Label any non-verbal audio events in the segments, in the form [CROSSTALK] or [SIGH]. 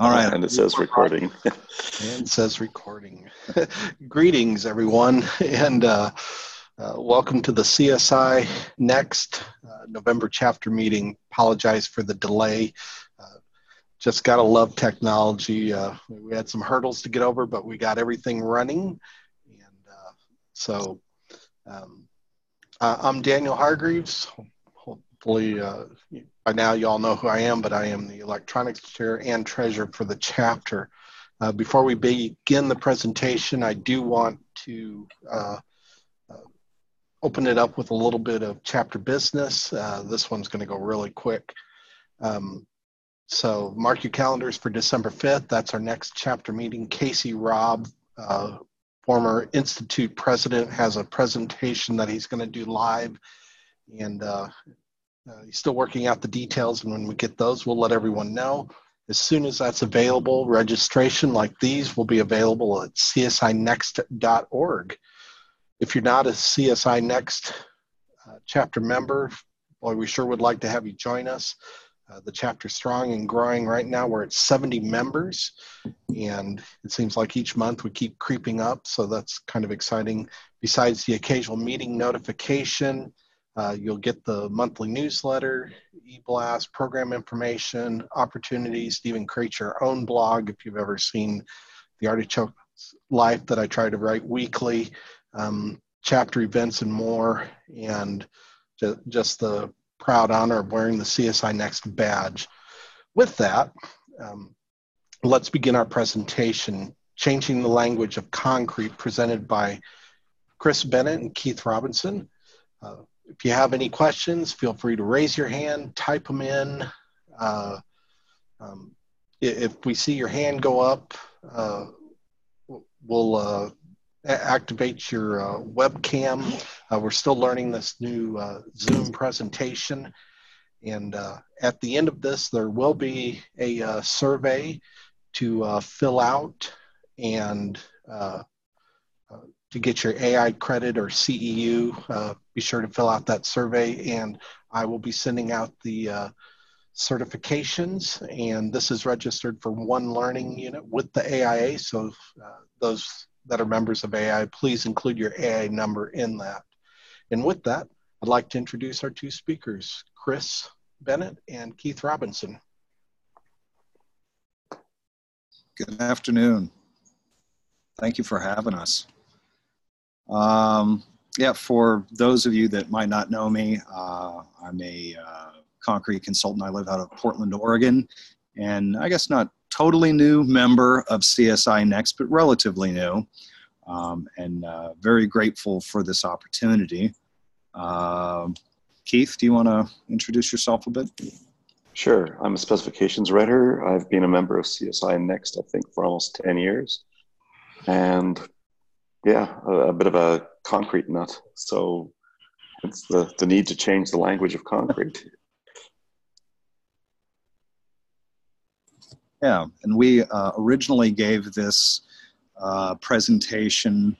All right. And it says recording. and it says recording. [LAUGHS] Greetings, everyone, [LAUGHS] and uh, uh, welcome to the CSI Next uh, November chapter meeting. Apologize for the delay. Uh, just got to love technology. Uh, we had some hurdles to get over, but we got everything running. And uh, so um, I'm Daniel Hargreaves. Hopefully, by now you all know who I am, but I am the electronics chair and treasurer for the chapter. Uh, before we begin the presentation, I do want to uh, uh, open it up with a little bit of chapter business. Uh, this one's going to go really quick. Um, so mark your calendars for December 5th. That's our next chapter meeting. Casey Robb, uh, former Institute president, has a presentation that he's going to do live. And uh, uh, he's still working out the details, and when we get those, we'll let everyone know. As soon as that's available, registration like these will be available at csinext.org. If you're not a CSI Next uh, chapter member, boy, we sure would like to have you join us. Uh, the chapter's strong and growing right now. We're at 70 members, and it seems like each month we keep creeping up, so that's kind of exciting. Besides the occasional meeting notification, uh, you'll get the monthly newsletter, e-blast, program information, opportunities to even create your own blog if you've ever seen the Artichoke Life that I try to write weekly, um, chapter events and more, and ju- just the proud honor of wearing the CSI Next badge. With that, um, let's begin our presentation, Changing the Language of Concrete, presented by Chris Bennett and Keith Robinson. Uh, if you have any questions, feel free to raise your hand, type them in. Uh, um, if we see your hand go up, uh, we'll uh, activate your uh, webcam. Uh, we're still learning this new uh, Zoom presentation. And at the end of this, there will be a survey to fill out and to get your AI credit or CEU, uh, be sure to fill out that survey and I will be sending out the uh, certifications and this is registered for one learning unit with the AIA. So uh, those that are members of AI, please include your AI number in that. And with that, I'd like to introduce our two speakers, Chris Bennett and Keith Robinson. Good afternoon. Thank you for having us. Um, yeah, for those of you that might not know me, uh, I'm a uh, concrete consultant. I live out of Portland, Oregon, and I guess not totally new member of CSI Next, but relatively new, um, and uh, very grateful for this opportunity. Uh, Keith, do you want to introduce yourself a bit? Sure. I'm a specifications writer. I've been a member of CSI Next, I think, for almost 10 years. And yeah, a, a, bit of a concrete nut. So it's the, the need to change the language of concrete. [LAUGHS] Yeah, and we uh, originally gave this uh, presentation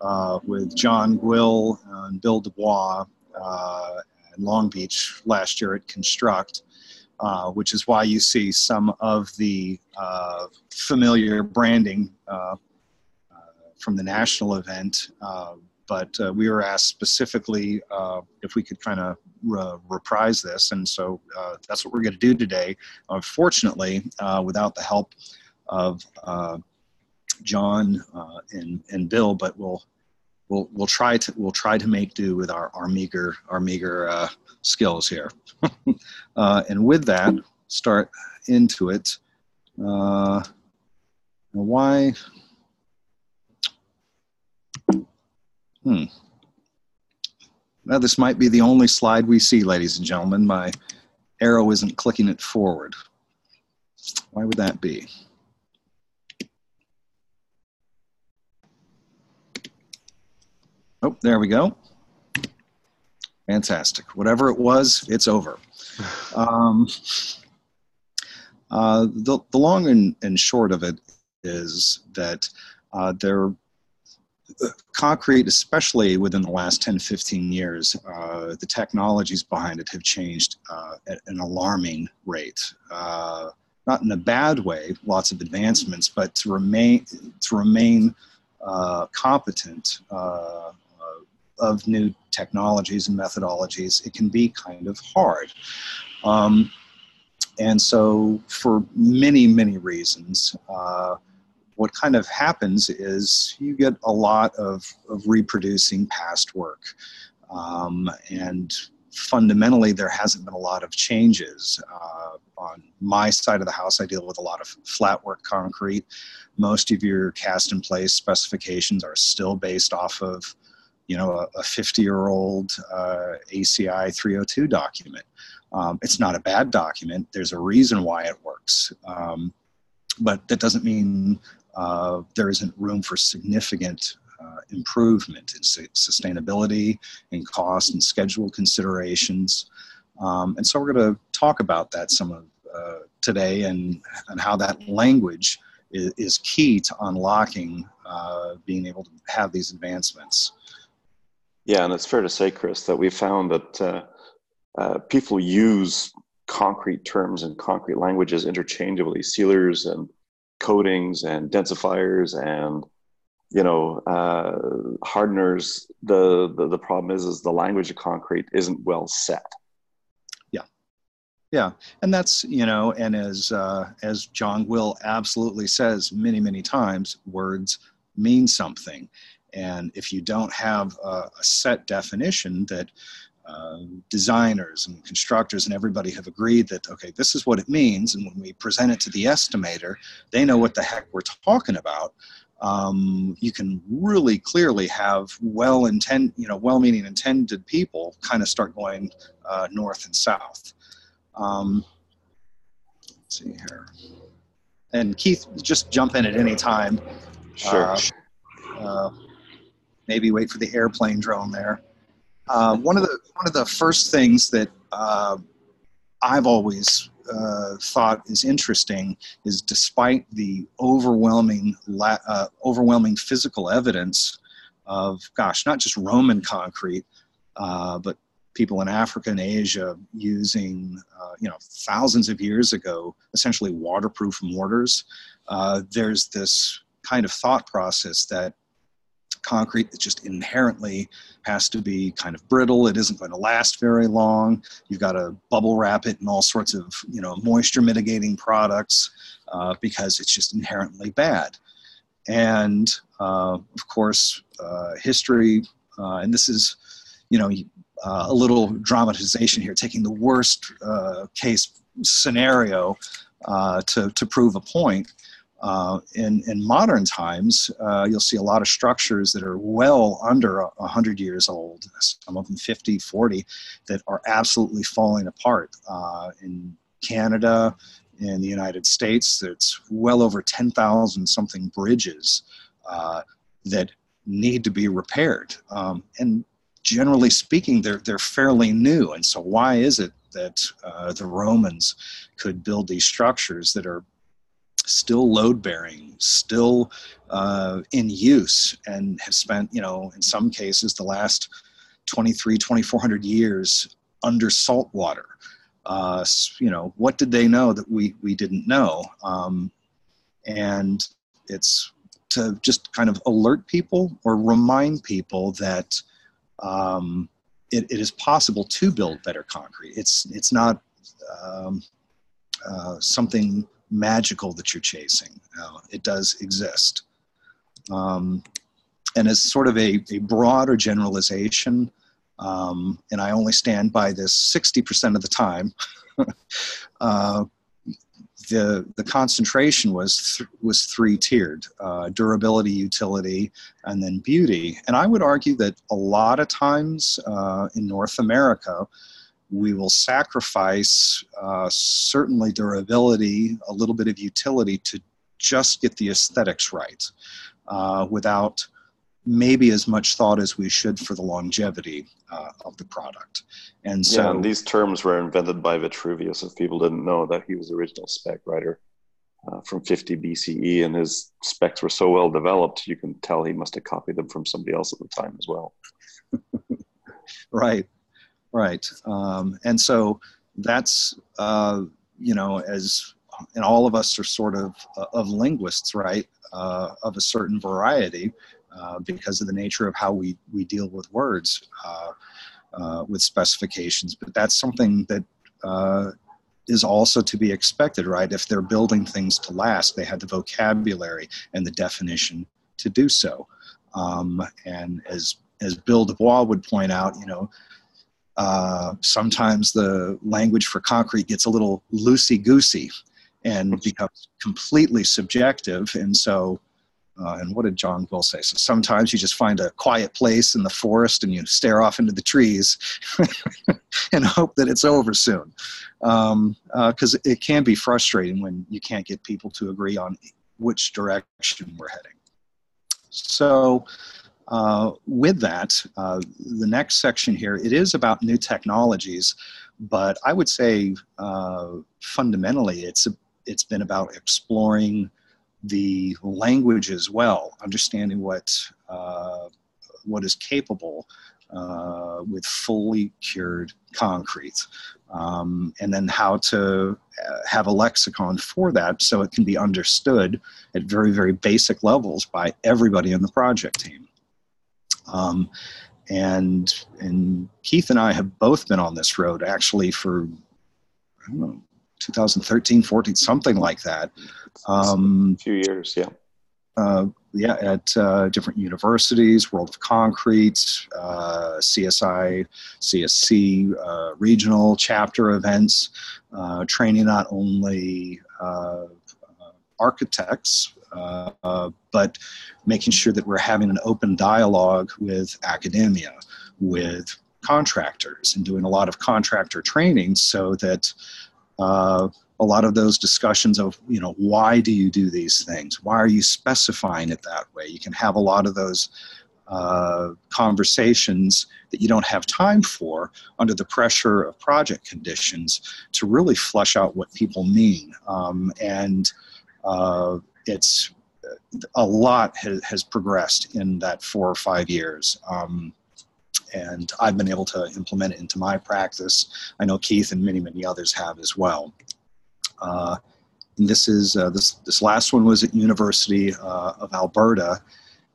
uh, with John Gwill and Bill Dubois uh, in Long Beach last year at Construct. Uh, which is why you see some of the uh, familiar branding from the national event, uh, but uh, we were asked specifically uh, if we could kind of re- reprise this, and so uh, that's what we're going to do today. Unfortunately, uh, without the help of John and and Bill, but we'll we'll we'll try to we'll try to make do with our our meager our meager uh, skills here. [LAUGHS] uh, and with that, start into it. Uh, why Hmm. Now, this might be the only slide we see, ladies and gentlemen. My arrow isn't clicking it forward. Why would that be? Oh, there we go. Fantastic. Whatever it was, it's over. Um, uh, the, the long and, and short of it is that uh, there concrete, especially within the last 10, 15 years, uh, the technologies behind it have changed uh, at an alarming rate. Uh, not in a bad way, lots of advancements, but to remain to remain uh, competent uh, uh, of new technologies and methodologies, it can be kind of hard. Um, and so, for many, many reasons, what kind of happens is you get a lot of, of reproducing past work. Um, and fundamentally, there hasn't been a lot of changes. Uh, on my side of the house, I deal with a lot of flat work concrete. Most of your cast in place specifications are still based off of, you know, a 50 year old uh, ACI 302 document. Um, it's not a bad document. There's a reason why it works. Um, but that doesn't mean uh, there isn't room for significant uh, improvement in su- sustainability, in cost and schedule considerations. Um, and so we're going to talk about that some of uh, today and, and how that language is, is key to unlocking uh, being able to have these advancements. Yeah, and it's fair to say, Chris, that we found that uh, uh, people use concrete terms and concrete languages interchangeably, sealers and coatings and densifiers and you know uh, hardeners the, the the problem is is the language of concrete isn't well set. Yeah. Yeah. And that's you know and as uh, as john will absolutely says many many times words mean something. And if you don't have a, a set definition that uh, designers and constructors and everybody have agreed that okay this is what it means. And when we present it to the estimator they know what the heck we're talking about. Um, you can really clearly have well intend you know well-meaning intended people kind of start going uh, north and south. Um, let's see here. And keith just jump in at any time. Sure. Uh, uh maybe wait for the airplane drone there uh, one of the one of the first things that uh, I've always uh, thought is interesting is, despite the overwhelming la- uh, overwhelming physical evidence of, gosh, not just Roman concrete, uh, but people in Africa and Asia using, you know, thousands of years ago, essentially waterproof mortars. there's this kind of thought process that concrete that just inherently has to be kind of brittle. It isn't going to last very long. You've got to bubble wrap it in all sorts of you know moisture mitigating products uh, because it's just inherently bad. And uh, of course, uh, history, uh, and this is you know uh, a little dramatization here, taking the worst case scenario to to prove a point. Uh, in, in modern times, uh, you'll see a lot of structures that are well under 100 years old, some of them 50, 40, that are absolutely falling apart. Uh, in Canada, in the United States, it's well over 10,000 something bridges uh, that need to be repaired. Um, and generally speaking, they're, they're fairly new. And so, why is it that uh, the Romans could build these structures that are still load bearing, still uh, in use, and have spent, you know, in some cases, the last 23, 2400 years under salt water. Uh, you know, what did they know that we, we didn't know? Um, and it's to just kind of alert people or remind people that um, it, it is possible to build better concrete. It's, it's not um, uh, something magical that you're chasing. Uh, it does exist. Um, and as sort of a, a broader generalization, um, and I only stand by this 60% of the time, [LAUGHS] uh, the, the concentration was, th- was three tiered uh, durability, utility, and then beauty. And I would argue that a lot of times uh, in North America, we will sacrifice uh, certainly durability, a little bit of utility to just get the aesthetics right uh, without maybe as much thought as we should for the longevity uh, of the product. And so yeah, and these terms were invented by Vitruvius. If people didn't know that he was the original spec writer uh, from 50 BCE, and his specs were so well developed, you can tell he must have copied them from somebody else at the time as well. [LAUGHS] right. Right. Um, and so that's, uh, you know, as and all of us are sort of uh, of linguists, right? Uh, of a certain variety, uh, because of the nature of how we we deal with words, uh, uh, with specifications. But that's something that is also to be expected, right? If they're building things to last, they had the vocabulary and the definition to do so. Um, and as as Bill Dubois would point out, you know, uh, sometimes the language for concrete gets a little loosey goosey and becomes completely subjective. And so, uh, and what did John Gwill say? So sometimes you just find a quiet place in the forest and you stare off into the trees [LAUGHS] and hope that it's over soon. Because um, uh, it can be frustrating when you can't get people to agree on which direction we're heading. So, uh, with that, uh, the next section here, it is about new technologies, but I would say uh, fundamentally it's, it's been about exploring the language as well, understanding what, uh, what is capable uh, with fully cured concrete. Um, and then how to uh, have a lexicon for that so it can be understood at very, very basic levels by everybody in the project team. Um, and and Keith and I have both been on this road actually for I don't know 2013, 14, something like that. Um, a few years, yeah. Uh, yeah, at uh, different universities, World of Concrete, uh, CSI, CSC, uh, regional chapter events, uh, training not only uh, architects, but making sure that we're having an open dialogue with academia, with contractors, and doing a lot of contractor training so that a lot of those discussions of you know why do you do these things? Why are you specifying it that way? You can have a lot of those uh, conversations that you don't have time for under the pressure of project conditions to really flesh out what people mean. Um, and uh, it's a lot has, has, progressed in that four or five years um, and I've been able to implement it into my practice. I know Keith and many, many others have as well. Uh, and this is uh, this this last one was at University uh, of Alberta,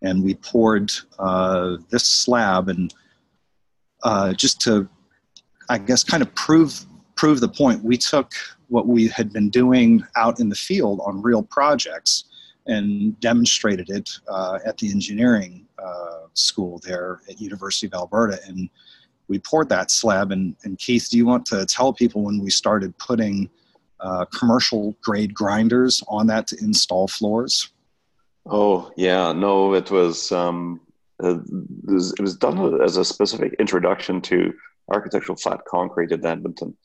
and we poured uh, this slab and uh, just to, I guess, kind of prove prove the point. We took what we had been doing out in the field on real projects and demonstrated it uh, at the engineering school there at University of Alberta, and we poured that slab. And, and Keith, do you want to tell people when we started putting uh, commercial grade grinders on that to install floors? Oh yeah, no, it was um, uh, it was done as a specific introduction to architectural flat concrete in Edmonton,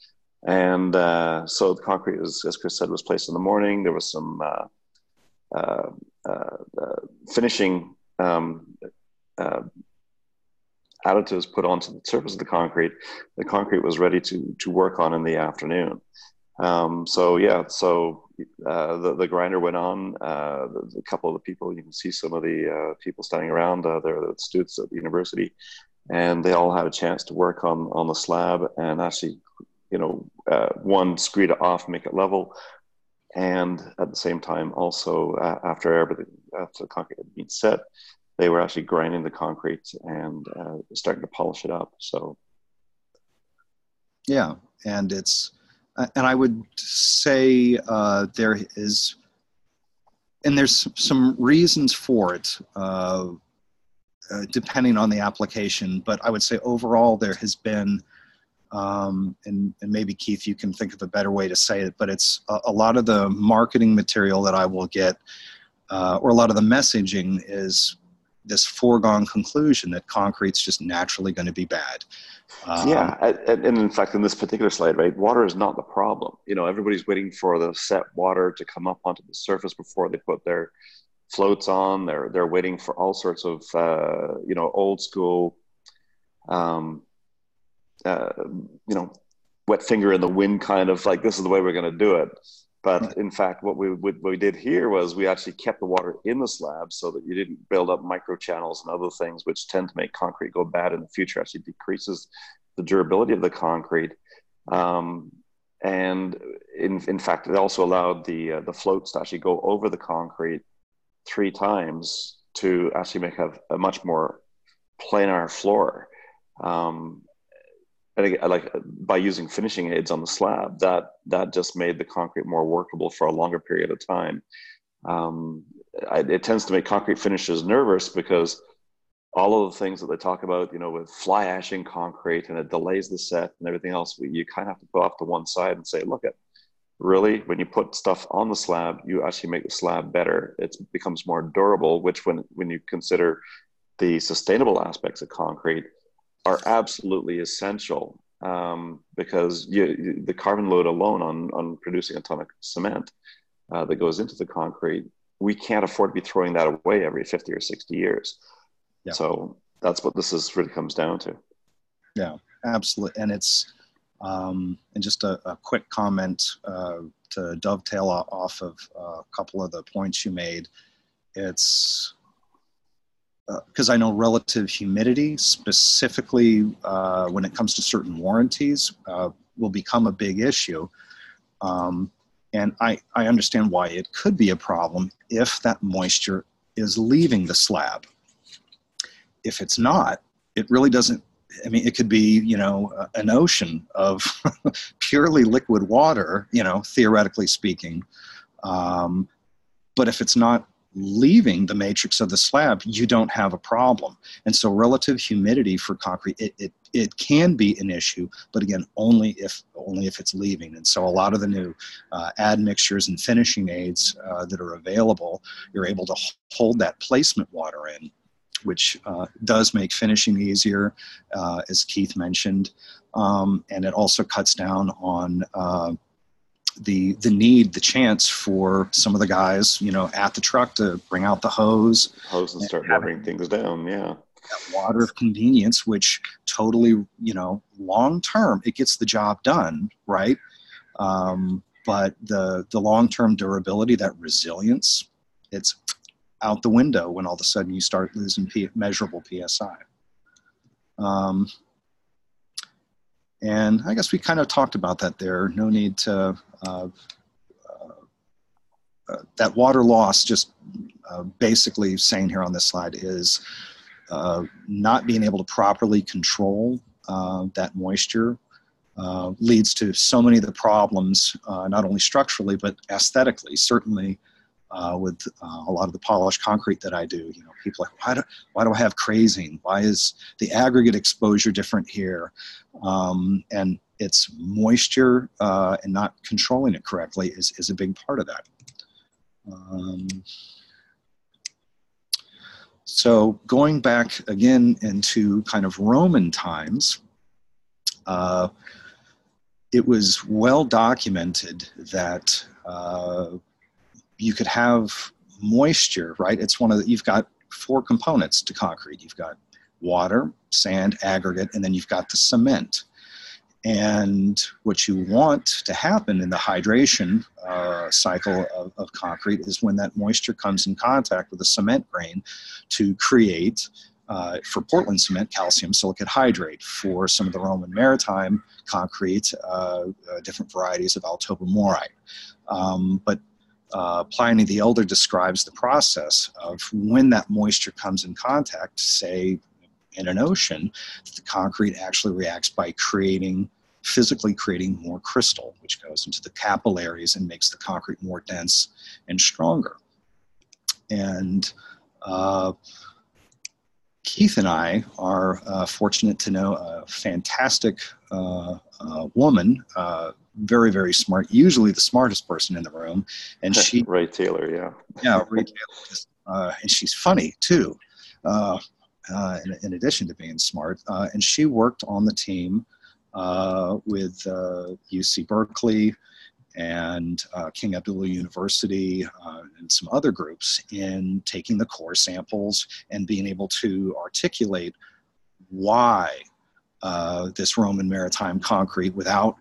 and uh, so the concrete, was, as Chris said, was placed in the morning. There was some uh, uh, uh finishing um, additives put onto the surface of the concrete. The concrete was ready to to work on in the afternoon. Um, so yeah, so uh, the the grinder went on. Uh, a couple of the people you can see some of the uh, people standing around. Uh, they're the students at the university, and they all had a chance to work on on the slab and actually, you know, uh, one screed it off, make it level, and at the same time also uh, after everything after the concrete had been set, they were actually grinding the concrete and uh, starting to polish it up. So yeah, and it's and I would say uh, there is, and there's some reasons for it, uh, uh, depending on the application. But I would say overall there has been, um, and, and maybe Keith, you can think of a better way to say it, but it's a, a lot of the marketing material that I will get, uh, or a lot of the messaging is this foregone conclusion that concrete's just naturally going to be bad. Um, yeah, and, in fact, in this particular slide, right, water is not the problem. You know, everybody's waiting for the set water to come up onto the surface before they put their floats on. They're they're waiting for all sorts of uh, you know old school, um, uh, you know, wet finger in the wind kind of like this is the way we're going to do it. But in fact, what we, what we did here was we actually kept the water in the slab so that you didn't build up micro channels and other things which tend to make concrete go bad in the future. Actually, decreases the durability of the concrete. Um, and in, in fact, it also allowed the uh, the floats to actually go over the concrete three times to actually make a, a much more planar floor. Um, and like by using finishing aids on the slab, that that just made the concrete more workable for a longer period of time. Um, I, it tends to make concrete finishers nervous because all of the things that they talk about, you know, with fly ashing concrete and it delays the set and everything else, you kind of have to put off to one side and say, look at really when you put stuff on the slab, you actually make the slab better. It becomes more durable, which when when you consider the sustainable aspects of concrete are absolutely essential um, because you, the carbon load alone on on producing a ton of cement uh, that goes into the concrete, we can't afford to be throwing that away every 50 or 60 years. Yeah. So that's what this is really comes down to. Yeah, absolutely. And it's, um, and just a, a quick comment uh, to dovetail off of uh, a couple of the points you made. It's because uh, I know relative humidity, specifically uh, when it comes to certain warranties, uh, will become a big issue. Um, and I, I understand why it could be a problem if that moisture is leaving the slab if it's not, it really doesn't. I mean, it could be, you know, an ocean of [LAUGHS] purely liquid water, you know, theoretically speaking. Um, but if it's not leaving the matrix of the slab, you don't have a problem. And so relative humidity for concrete, it, it, it can be an issue, but again, only if only if it's leaving. And so a lot of the new uh, admixtures and finishing aids uh, that are available, you're able to hold that placement water in which uh, does make finishing easier, uh, as Keith mentioned, um, and it also cuts down on uh, the the need, the chance for some of the guys, you know, at the truck to bring out the hose, hose and start watering things down. Yeah, water of convenience, which totally, you know, long term it gets the job done, right? Um, but the the long term durability, that resilience, it's out the window when all of a sudden you start losing P- measurable psi. Um, and I guess we kind of talked about that there. No need to, uh, uh, uh, that water loss, just uh, basically saying here on this slide, is uh, not being able to properly control uh, that moisture leads to so many of the problems, not only structurally, but aesthetically. Certainly, uh, with uh, a lot of the polished concrete that I do. You know, people like, why do, why do I have crazing? Why is the aggregate exposure different here? Um, and it's moisture uh, and not controlling it correctly is, is a big part of that. Um, so going back again into kind of Roman times, uh, it was well documented that uh, you could have moisture, right? It's one of the, you've got four components to concrete. You've got water, sand, aggregate, and then you've got the cement. And what you want to happen in the hydration uh, cycle of, of, concrete is when that moisture comes in contact with the cement grain to create, uh, for Portland cement, calcium silicate hydrate. For some of the Roman maritime concrete, uh, uh different varieties of Al-tobermorite. Um, but uh, Pliny the Elder describes the process of when that moisture comes in contact, say in an ocean, the concrete actually reacts by creating, physically creating more crystal, which goes into the capillaries and makes the concrete more dense and stronger. And uh, Keith and I are uh, fortunate to know a fantastic uh, uh woman uh, very very smart usually the smartest person in the room and she [LAUGHS] ray taylor yeah. [LAUGHS] Yeah ray taylor uh, and she's funny too uh, uh, in, in, addition to being smart uh, and she worked on the team uh, with uc uh, berkeley and king abdullah university and some other groups in taking the core samples and being able to articulate why this roman maritime concrete without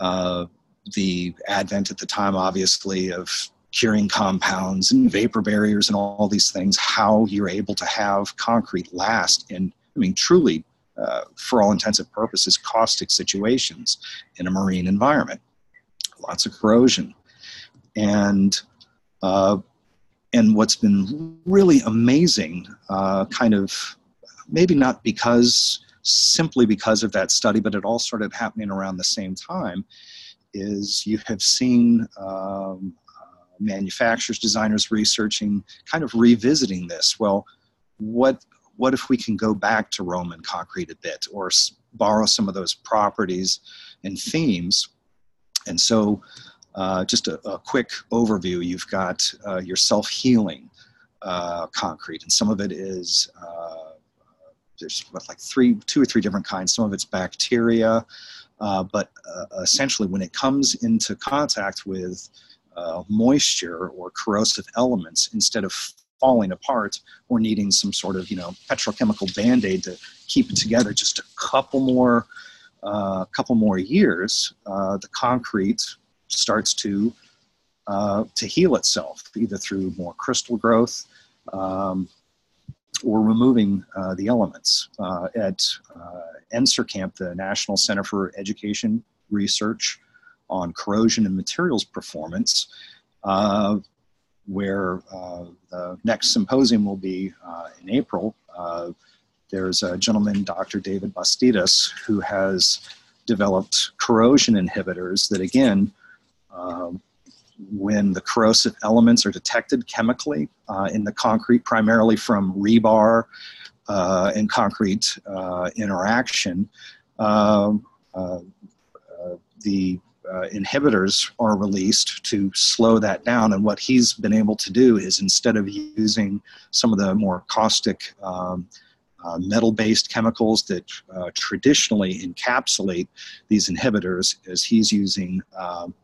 uh, the advent at the time, obviously, of curing compounds and vapor barriers and all, these things, how you're able to have concrete last in, I mean, truly, uh, for all intents and purposes, caustic situations in a marine environment. lots of corrosion. And uh, and what's been really amazing, uh, kind of maybe not because simply because of that study, but it all started happening around the same time, is you have seen um, uh, manufacturers, designers researching, kind of revisiting this. Well, what what if we can go back to Roman concrete a bit, or s- borrow some of those properties and themes? And so, uh, just a, a, quick overview: you've got uh, your self-healing uh, concrete, and some of it is uh, there's what, like three, two or three different kinds. Some of it's bacteria, uh, but uh, essentially, when it comes into contact with uh, moisture or corrosive elements, instead of falling apart or needing some sort of you know petrochemical band-aid to keep it together just a couple more uh, couple more years uh, the concrete starts to uh, to heal itself either through more crystal growth um, or removing uh, the elements. Uh, at uh, the National Center for Education Research on Corrosion and Materials Performance, uh, where uh, the next symposium will be uh, in April, there's a gentleman, Dr. David Bastidas, who has developed corrosion inhibitors that, again, when the corrosive elements are detected chemically uh, in the concrete, primarily from rebar uh, and concrete uh, interaction, um, uh, uh, the inhibitors are released to slow that down. And what he's been able to do is instead of using some of the more caustic um, uh, metal-based chemicals that uh, traditionally encapsulate these inhibitors, is he's using um,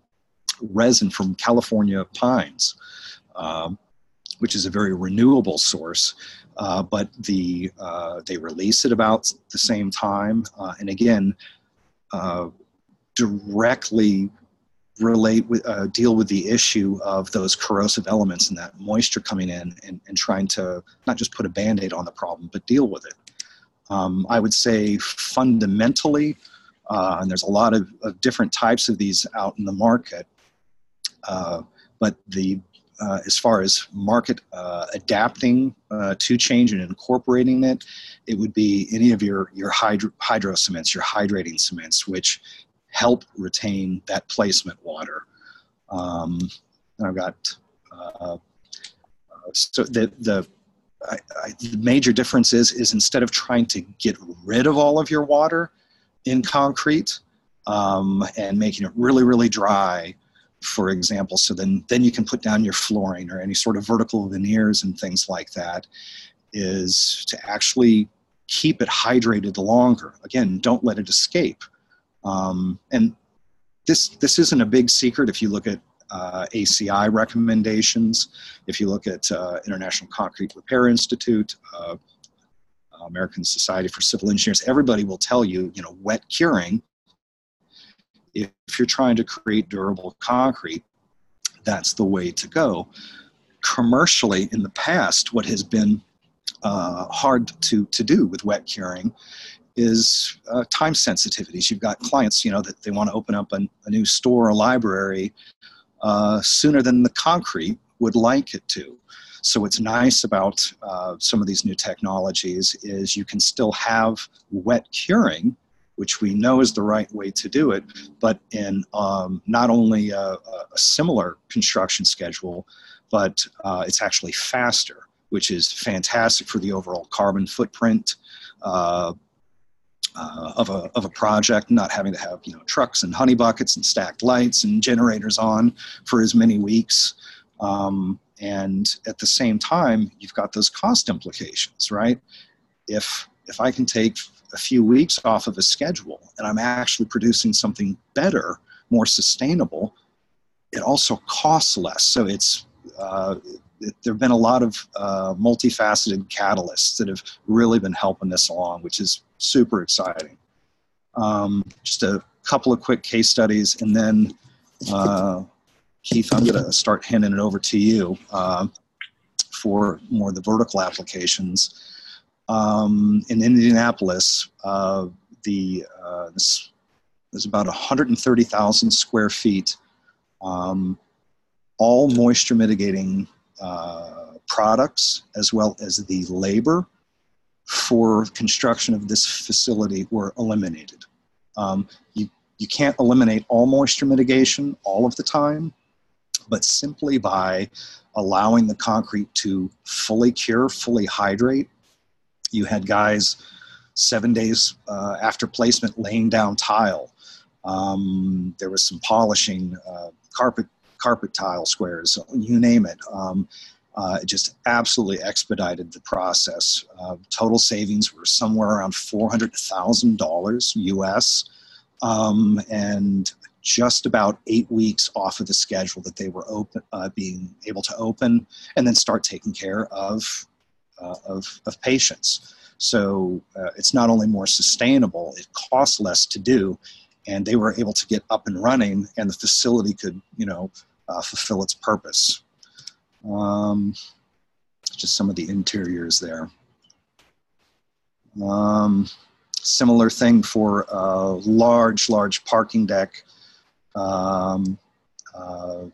resin from California pines, um, which is a very renewable source. Uh, but the uh, they release it about the same time, uh, and again, uh, directly relate with uh, deal with the issue of those corrosive elements and that moisture coming in, and, and trying to not just put a band-aid on the problem, but deal with it. Um, I would say fundamentally, uh, and there's a lot of, of, different types of these out in the market. Uh, but the uh, as far as market uh, adapting uh, to change and incorporating it, it would be any of your your hydro, hydro cements, your hydrating cements, which help retain that placement water. Um, and I've got uh, so the the I, I, the major difference is is instead of trying to get rid of all of your water in concrete um, and making it really really dry for example. So then, then you can put down your flooring or any sort of vertical veneers and things like that. Is to actually keep it hydrated the longer. Again, don't let it escape. Um, and this this isn't a big secret if you look at uh, ACI recommendations. If you look at uh, International Concrete Repair Institute, uh, American Society for Civil Engineers, everybody will tell you, you know, wet curing if you're trying to create durable concrete, that's the way to go. Commercially, in the past, what has been uh, hard to, to do with wet curing is uh, time sensitivities. You've got clients, you know, that they want to open up a, a new store or library uh, sooner than the concrete would like it to. So what's nice about uh, some of these new technologies is you can still have wet curing which we know is the right way to do it, but in um, not only a, a, similar construction schedule, but uh, it's actually faster, which is fantastic for the overall carbon footprint. Uh, uh, of a of a project, not having to have you know trucks and honey buckets and stacked lights and generators on for as many weeks, um, and at the same time, you've got those cost implications, right? If if I can take a few weeks off of a schedule and I'm actually producing something better, more sustainable, it also costs less. So it's uh, it, there have been a lot of uh, multifaceted catalysts that have really been helping this along, which is super exciting. Um, just a couple of quick case studies, and then uh, Keith, I'm going to start handing it over to you uh, for more of the vertical applications um, in Indianapolis, uh, the uh, this, there's about 130,000 square feet um, all moisture mitigating uh, products as well as the labor for construction of this facility were eliminated. Um, you, you can't eliminate all moisture mitigation all of the time, but simply by allowing the concrete to fully cure, fully hydrate, you had guys seven days uh, after placement laying down tile. Um, there was some polishing, uh, carpet carpet tile squares, you name it. Um, uh, it just absolutely expedited the process. Uh, total savings were somewhere around $400,000 US um, and just about eight weeks off of the schedule that they were open, uh, being able to open and then start taking care of, uh, of, of, patients. So uh, it's not only more sustainable, it costs less to do, and they were able to get up and running, and the facility could, you know, uh, fulfill its purpose. Um, just some of the interiors there. Um, similar thing for a large, large parking deck. Um, uh,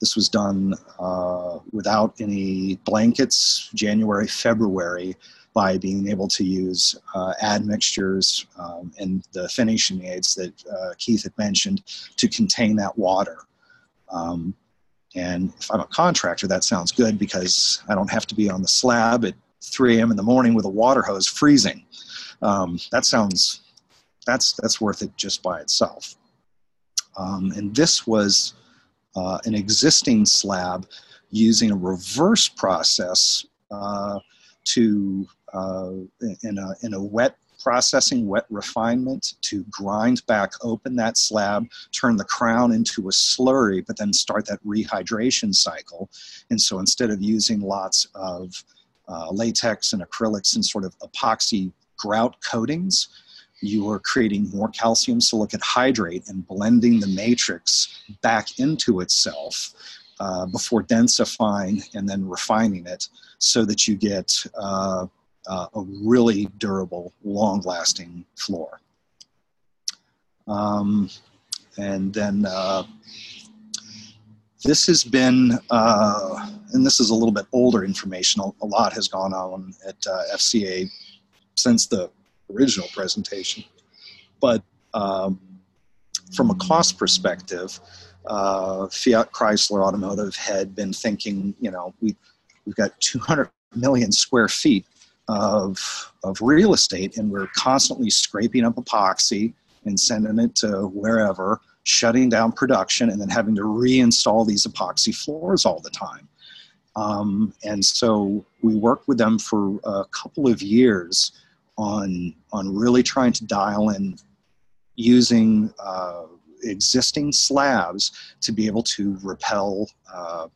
this was done uh, without any blankets, January, February, by being able to use uh, admixtures um, and the finishing aids that uh, Keith had mentioned to contain that water. Um, and if I'm a contractor, that sounds good because I don't have to be on the slab at 3 a.m. in the morning with a water hose freezing. Um, that sounds that's that's worth it just by itself. Um, and this was uh, an existing slab using a reverse process uh, to uh, in a in a wet processing wet refinement to grind back open that slab, turn the crown into a slurry, but then start that rehydration cycle. And so instead of using lots of uh, latex and acrylics and sort of epoxy grout coatings, you are creating more calcium silicate hydrate and blending the matrix back into itself uh, before densifying and then refining it so that you get uh, uh, a really durable, long lasting floor. Um, and then uh, this has been, uh, and this is a little bit older information, a lot has gone on at uh, FCA since the original presentation. But um, from a cost perspective, uh, Fiat Chrysler Automotive had been thinking, you know, we, we've got 200 million square feet of, of real estate and we're constantly scraping up epoxy and sending it to wherever, shutting down production, and then having to reinstall these epoxy floors all the time. Um, and so we worked with them for a couple of years on, on really trying to dial in using uh, existing slabs to be able to repel uh,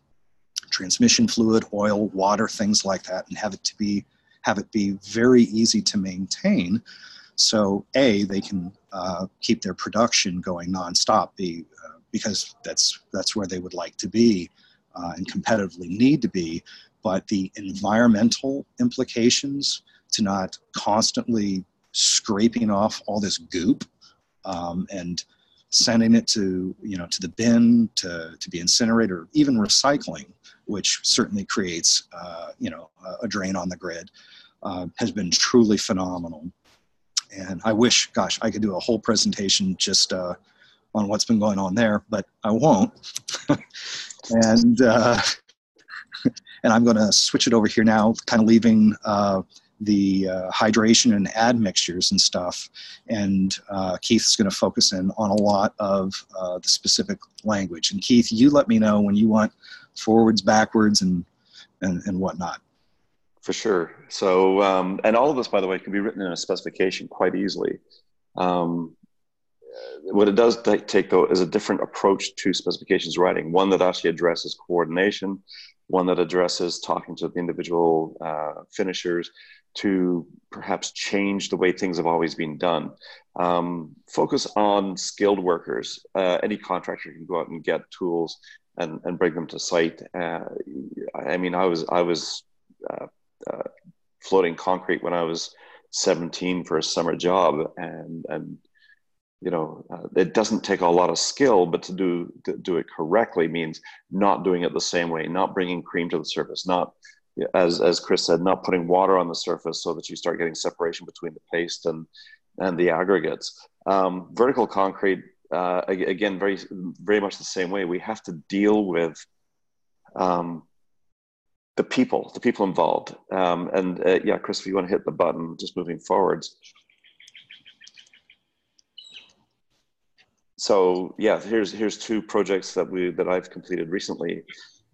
transmission fluid, oil, water, things like that, and have it to be have it be very easy to maintain. So, A, they can uh, keep their production going nonstop be, uh, because that's, that's where they would like to be uh, and competitively need to be. But the environmental implications to not constantly scraping off all this goop um, and sending it to you know to the bin to, to be incinerated or even recycling which certainly creates uh, you know a drain on the grid uh, has been truly phenomenal. And I wish, gosh, I could do a whole presentation just uh, on what's been going on there, but I won't. [LAUGHS] and uh, [LAUGHS] and I'm going to switch it over here now, kind of leaving uh, the uh, hydration and admixtures and stuff. And uh, Keith's going to focus in on a lot of uh, the specific language. And Keith, you let me know when you want forwards, backwards, and and, and whatnot. For sure. So, um, and all of this, by the way, can be written in a specification quite easily. Um, what it does take, though, is a different approach to specifications writing. One that actually addresses coordination, one that addresses talking to the individual uh, finishers to perhaps change the way things have always been done. Um, focus on skilled workers. Uh, any contractor can go out and get tools and, and bring them to site. Uh, I mean, I was I was uh, uh, floating concrete when I was 17 for a summer job, and and you know, uh, it doesn't take a lot of skill, but to do to do it correctly means not doing it the same way, not bringing cream to the surface, not as as Chris said, not putting water on the surface so that you start getting separation between the paste and and the aggregates. Um, vertical concrete, uh, again, very very much the same way. We have to deal with um, the people, the people involved. Um, and uh, yeah, Chris, if you want to hit the button, just moving forwards. so yeah, here's here's two projects that we that I've completed recently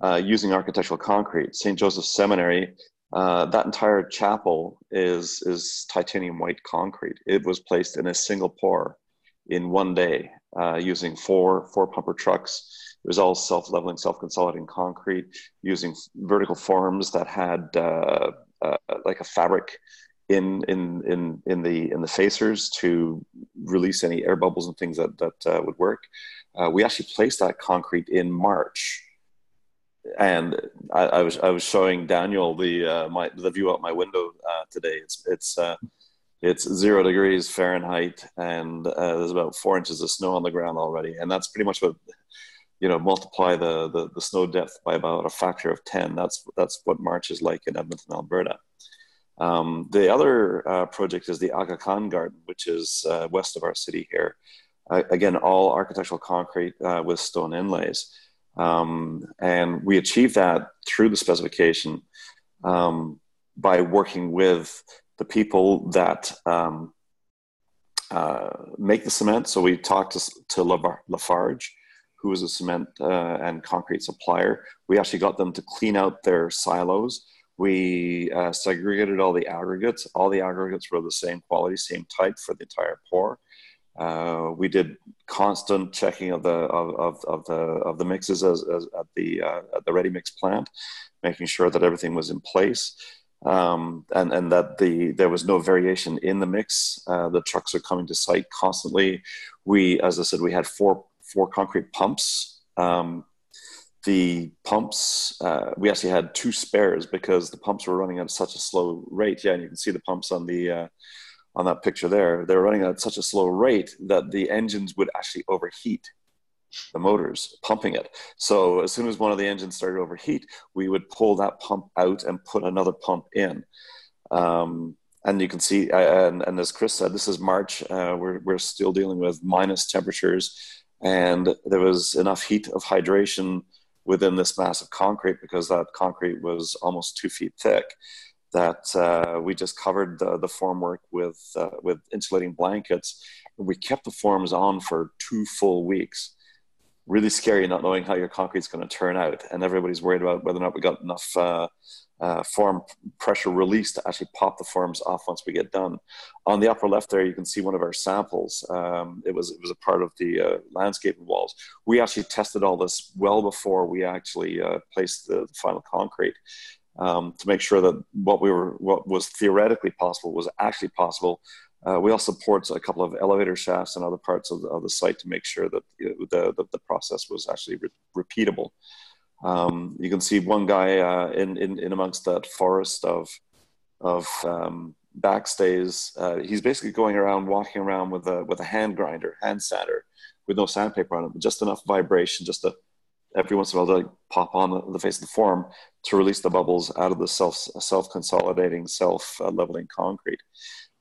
uh, using architectural concrete. St. Joseph's Seminary, uh, that entire chapel is is titanium white concrete. It was placed in a single pour in one day uh, using four four pumper trucks. It was all self leveling, self consolidating concrete using vertical forms that had uh, uh, like a fabric in in in in the in the facers to release any air bubbles and things that that uh, would work. Uh, we actually placed that concrete in March, and I, I was I was showing Daniel the uh, my the view out my window uh, today. It's it's uh, it's zero degrees Fahrenheit, and uh, there's about four inches of snow on the ground already, and that's pretty much what you know multiply the, the the snow depth by about a factor of 10 that's that's what march is like in edmonton alberta um, the other uh, project is the Aga Khan Garden, which is uh, west of our city here. Again, all architectural concrete with stone inlays. Um, and we achieved that through the specification um, by working with the people that um, uh, make the cement. So we talked to, to Lafarge, who is a cement uh, and concrete supplier. We actually got them to clean out their silos we uh, segregated all the aggregates. All the aggregates were the same quality, same type for the entire pour. Uh, we did constant checking of the of, of, of the of the mixes as, as at the uh, at the ready mix plant, making sure that everything was in place, um, and and that the there was no variation in the mix. Uh, the trucks are coming to site constantly. We, as I said, we had four four concrete pumps um, the pumps uh, we actually had two spares because the pumps were running at such a slow rate yeah and you can see the pumps on the uh, on that picture there they were running at such a slow rate that the engines would actually overheat the motors pumping it. So as soon as one of the engines started overheat we would pull that pump out and put another pump in. Um, and you can see uh, and, and, as chris said this is march uh, we're, we're still dealing with minus temperatures. And there was enough heat of hydration within this mass of concrete because that concrete was almost two feet thick that uh, we just covered the, the formwork with uh, with insulating blankets. And we kept the forms on for two full weeks. Really scary, not knowing how your concrete's going to turn out, and everybody's worried about whether or not we got enough uh, uh, form pressure release to actually pop the forms off once we get done. On the upper left there, you can see one of our samples. Um, it was it was a part of the uh, landscaping walls. We actually tested all this well before we actually uh, placed the, final concrete um, to make sure that what we were what was theoretically possible was actually possible. Uh, we also poured a couple of elevator shafts and other parts of the, of the site to make sure that the, the, the process was actually re- repeatable. Um, you can see one guy uh, in, in, in amongst that forest of of um, backstays. Uh, he's basically going around, walking around with a with a hand grinder, hand sander, with no sandpaper on it, but just enough vibration, just to every once in a while to pop on the, the face of the form to release the bubbles out of the self self consolidating, self leveling concrete.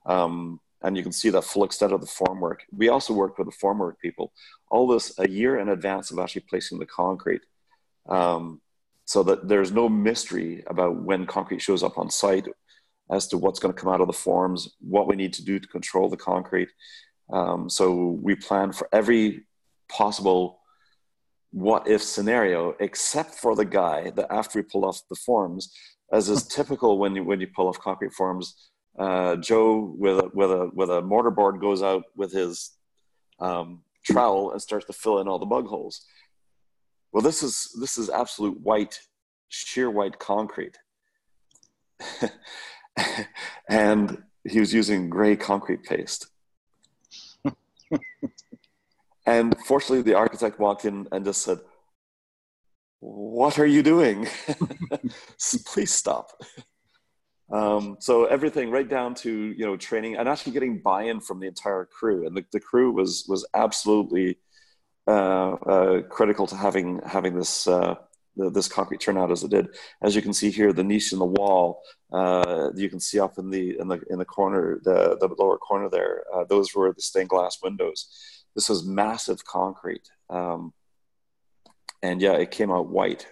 Um, and you can see the full extent of the formwork. We also worked with the formwork people, all this a year in advance of actually placing the concrete um, so that there's no mystery about when concrete shows up on site as to what's going to come out of the forms, what we need to do to control the concrete. Um, so we plan for every possible what if scenario, except for the guy that after we pull off the forms, as is [LAUGHS] typical when you when you pull off concrete forms, uh, Joe with a, with a with a mortar board goes out with his um, trowel and starts to fill in all the bug holes. Well, this is this is absolute white, sheer white concrete, [LAUGHS] and he was using gray concrete paste. [LAUGHS] and fortunately, the architect walked in and just said, "What are you doing? [LAUGHS] Please stop." Um, so everything right down to you know training and actually getting buy-in from the entire crew, and the, the crew was was absolutely uh, uh, critical to having having this uh, the, this concrete turn out as it did. As you can see here, the niche in the wall, uh, you can see up in the in the in the corner, the the lower corner there. Uh, those were the stained glass windows. This was massive concrete, um, and yeah, it came out white,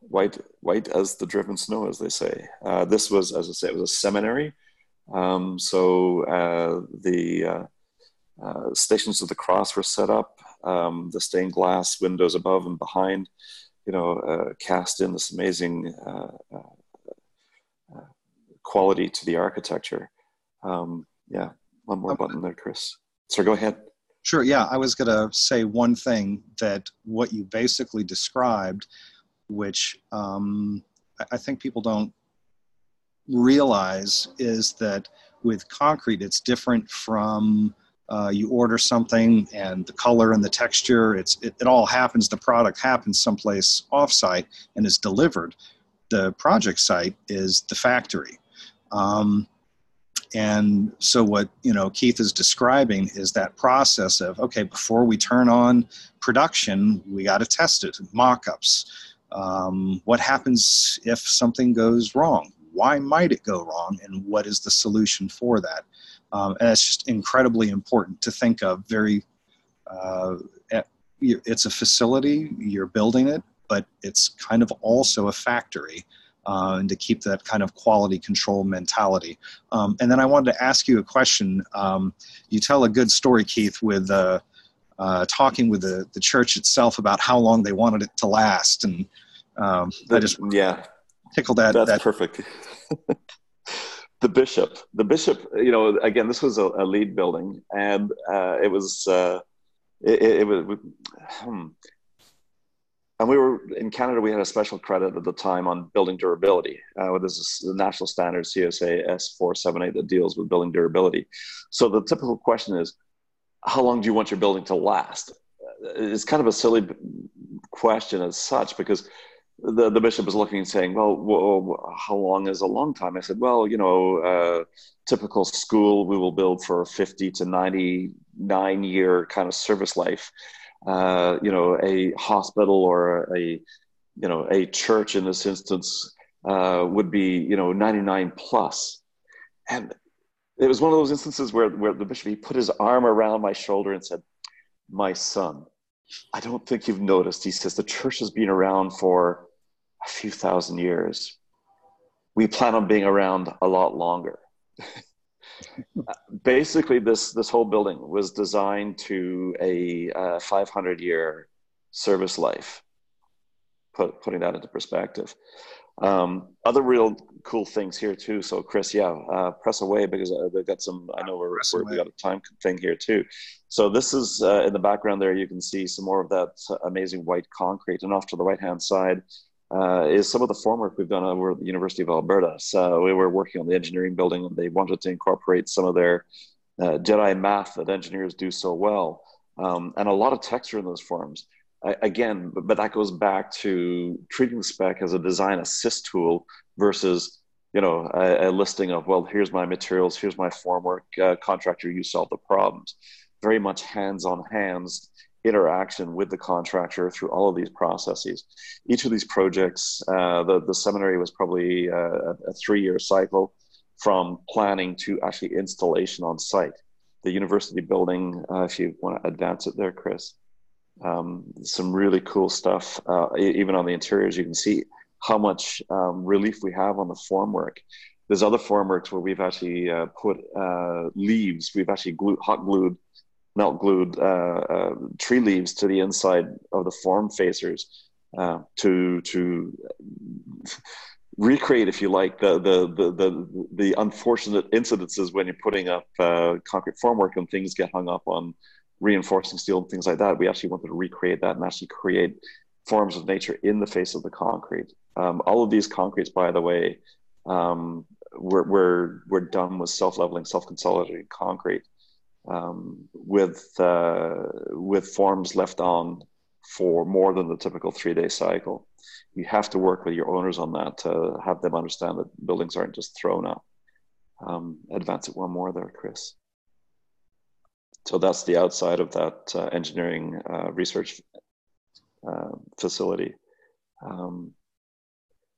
white white as the driven snow, as they say. Uh, this was, as I say, it was a seminary. Um, so uh, the uh, uh, stations of the cross were set up. Um, the stained glass windows above and behind you know, uh, cast in this amazing uh, uh, uh, quality to the architecture. Um, yeah, one more button there, Chris. So go ahead. Sure. Yeah, I was going to say one thing that what you basically described, which um, I think people don't realize, is that with concrete, it's different from uh, you order something and the color and the texture it's it, it all happens the product happens someplace offsite and is delivered the project site is the factory um, and so what you know keith is describing is that process of okay before we turn on production we got to test it mock-ups. Um, what happens if something goes wrong? Why might it go wrong? And what is the solution for that? Um, and it's just incredibly important to think of very uh, it's a facility you're building it but it's kind of also a factory uh, and to keep that kind of quality control mentality. Um, and then i wanted to ask you a question. Um, you tell a good story keith with uh, uh, talking with the, the church itself about how long they wanted it to last. And um, i just yeah. tickle that that's that. perfect. [LAUGHS] The bishop. The bishop you know again this was a, a LEED building and uh, it was uh, it, it, was hmm. And we were in canada we had a special credit at the time on building durability uh, this is the national standard csa s478 that deals with building durability so the typical question is how long do you want your building to last it's kind of a silly question as such because the, the bishop was looking and saying, well, well, how long is a long time? I said, well, you know, uh, typical school, we will build for 50 to 99 year kind of service life. Uh, you know, a hospital or a, you know, a church in this instance uh, would be, you know, 99 plus. And it was one of those instances where, where the bishop, he put his arm around my shoulder and said, my son, I don't think you've noticed. He says the church has been around for a few thousand years. We plan on being around a lot longer. [LAUGHS] Basically, this this whole building was designed to a uh, 500 year service life. Put, putting that into perspective. Um, other real cool things here too. So, Chris, yeah, uh, press away because uh, they've got some. I know we're, we're we got a time thing here too. So, this is uh, in the background there. You can see some more of that amazing white concrete, and off to the right hand side uh, is some of the formwork we've done over at the University of Alberta. So we were working on the engineering building, and they wanted to incorporate some of their uh, Jedi math that engineers do so well, um, and a lot of texture in those forms. I, again, but, but, that goes back to treating spec as a design assist tool versus you know a, a listing of well, here's my materials, here's my formwork, uh, contractor, you solve the problems. Very much hands on hands interaction with the contractor through all of these processes. Each of these projects, uh, the, the seminary was probably uh, a, a three year cycle from planning to actually installation on site. The university building, uh, if you want to advance it there, Chris, um, some really cool stuff. Uh, even on the interiors, you can see how much um, relief we have on the formwork. There's other formworks where we've actually uh, put uh, leaves, we've actually glued, hot glued melt glued uh, uh, tree leaves to the inside of the form facers uh, to to recreate, if you like, the the the the, the unfortunate incidences when you're putting up uh, concrete formwork and things get hung up on reinforcing steel and things like that. We actually wanted to recreate that and actually create forms of nature in the face of the concrete. Um, all of these concretes, by the way, um, were, were, were done with self-leveling, self-consolidating concrete um, with uh, with forms left on for more than the typical three day cycle. You have to work with your owners on that to have them understand that buildings aren't just thrown up. Um, advance it one more there, Chris. So that's the outside of that uh, engineering uh, research uh, facility. Um,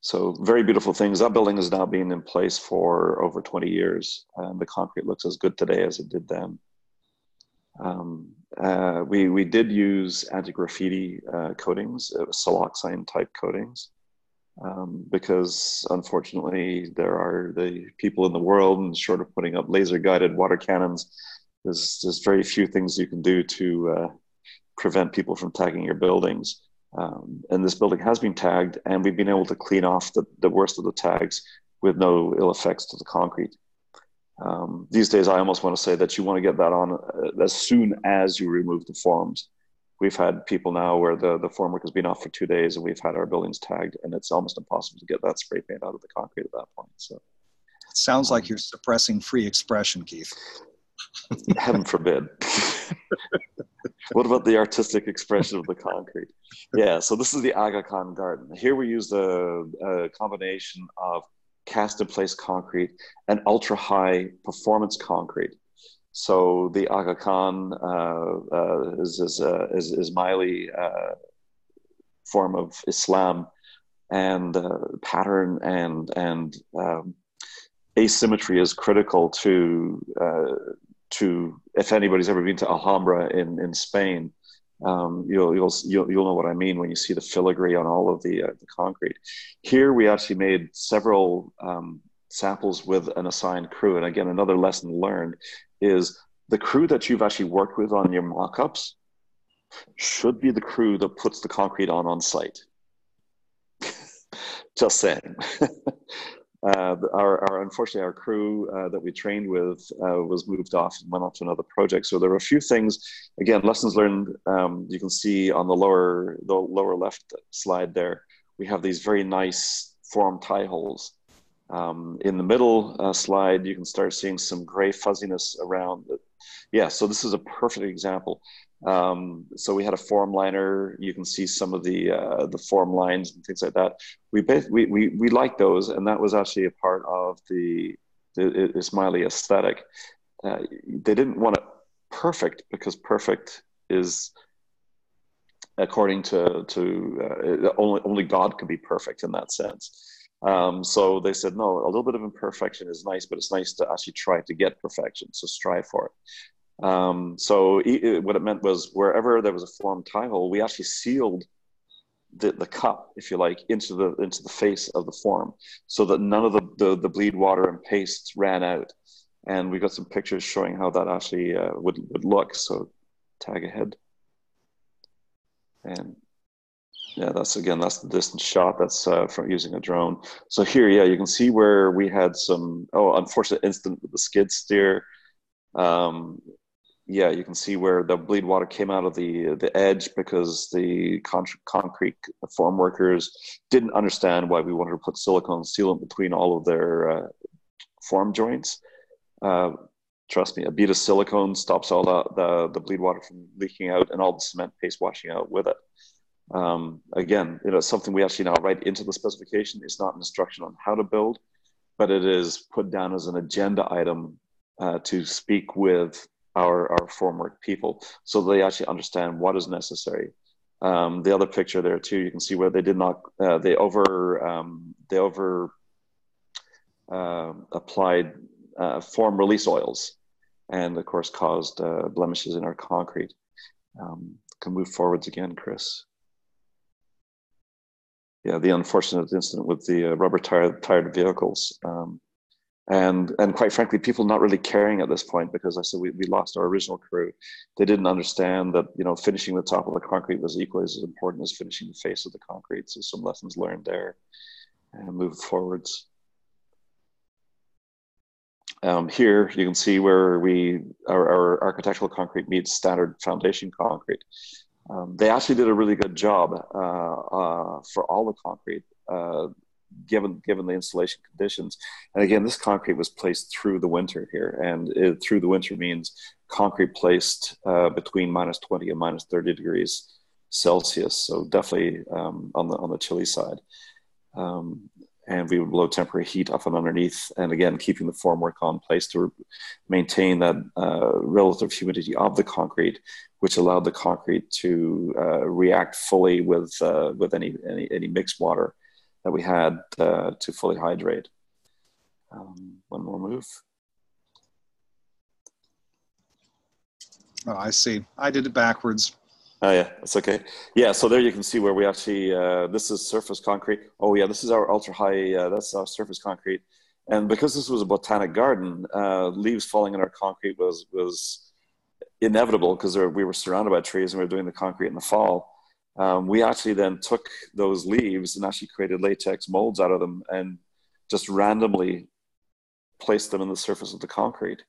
so very beautiful things. That building has now been in place for over 20 years, and the concrete looks as good today as it did then. Um, uh, we we did use anti-graffiti uh, coatings, it was siloxane type coatings, um, because unfortunately there are the people in the world, and short of putting up laser guided water cannons, there's there's very few things you can do to uh, prevent people from tagging your buildings. Um, and this building has been tagged, and we've been able to clean off the, the worst of the tags with no ill effects to the concrete. Um, these days, I almost want to say that you want to get that on uh, as soon as you remove the forms. We've had people now where the, the formwork has been off for two days and we've had our buildings tagged, and it's almost impossible to get that spray paint out of the concrete at that point. So, it sounds like you're suppressing free expression, Keith. [LAUGHS] Heaven forbid. [LAUGHS] what about the artistic expression of the concrete? Yeah, so this is the Aga Khan garden. Here we use a, a combination of cast in place concrete and ultra high performance concrete. So the Aga Khan uh, uh, is, is, uh, is, Ismaili uh, form of Islam and uh, pattern and, and um, asymmetry is critical to uh, to if anybody's ever been to Alhambra in in Spain, um, you'll, you'll you'll you'll know what I mean when you see the filigree on all of the uh, the concrete. Here we actually made several um, samples with an assigned crew, and again another lesson learned is the crew that you've actually worked with on your mock-ups should be the crew that puts the concrete on on site. [LAUGHS] Just saying. [LAUGHS] uh, our, our, unfortunately our crew uh, that we trained with uh, was moved off and went on to another project. So there were a few things. Again, lessons learned. Um, you can see on the lower the lower left slide there. We have these very nice form tie holes. Um, in the middle uh, slide, you can start seeing some gray fuzziness around it. Yeah, so this is a perfect example. Um, so we had a form liner. You can see some of the uh, the form lines and things like that. We we we we like those, and that was actually a part of the the Ismaili aesthetic. Uh, they didn't want it perfect because perfect is according to to uh, only only God could be perfect in that sense. Um, so they said, no, a little bit of imperfection is nice, but it's nice to actually try to get perfection. So strive for it. Um, so it, what it meant was wherever there was a formed tie hole, we actually sealed the, the cup, if you like, into the into the face of the form, so that none of the, the, the bleed water and paste ran out. And we got some pictures showing how that actually uh, would would look. So tag ahead. And yeah, that's again that's the distance shot. That's uh, from using a drone. So here, yeah, you can see where we had some oh unfortunate incident with the skid steer. Um, yeah, you can see where the bleed water came out of the the edge because the con- concrete form workers didn't understand why we wanted to put silicone sealant between all of their uh, form joints. Uh, trust me, a bead of silicone stops all the, the, the bleed water from leaking out and all the cement paste washing out with it. Um, again, you know, something we actually now write into the specification. It's not an instruction on how to build, but it is put down as an agenda item uh, to speak with our, our formwork people so they actually understand what is necessary. Um, the other picture there too, you can see where they did not, uh, they over, um, they over uh, applied uh, form release oils and of course caused uh, blemishes in our concrete. Um, can move forwards again, Chris. Yeah, the unfortunate incident with the uh, rubber tired, tired vehicles. Um, and and quite frankly, people not really caring at this point because I said we, we lost our original crew. They didn't understand that you know finishing the top of the concrete was equally as important as finishing the face of the concrete. So some lessons learned there, and move forwards. Um, here you can see where we our, our, architectural concrete meets standard foundation concrete. Um, they actually did a really good job uh, uh, for all the concrete. Uh, given given the installation conditions. And again, this concrete was placed through the winter here, and it, through the winter means concrete placed uh, between minus 20 and minus 30 degrees Celsius, so definitely um, on the on the chilly side. Um, and we would blow temporary heat up and underneath, and again keeping the formwork on place to maintain that uh, relative humidity of the concrete, which allowed the concrete to uh, react fully with uh, with any, any, any mixed water that we had uh, to fully hydrate. Um, one more move. Oh, I see. I did it backwards. Oh yeah, that's okay. Yeah, so there you can see where we actually uh, this is surface concrete. Oh yeah, this is our ultra high. Uh, that's our surface concrete, and because this was a botanic garden, uh, leaves falling in our concrete was was inevitable because we were surrounded by trees and we were doing the concrete in the fall. Um, we actually then took those leaves and actually created latex molds out of them and just randomly placed them in the surface of the concrete,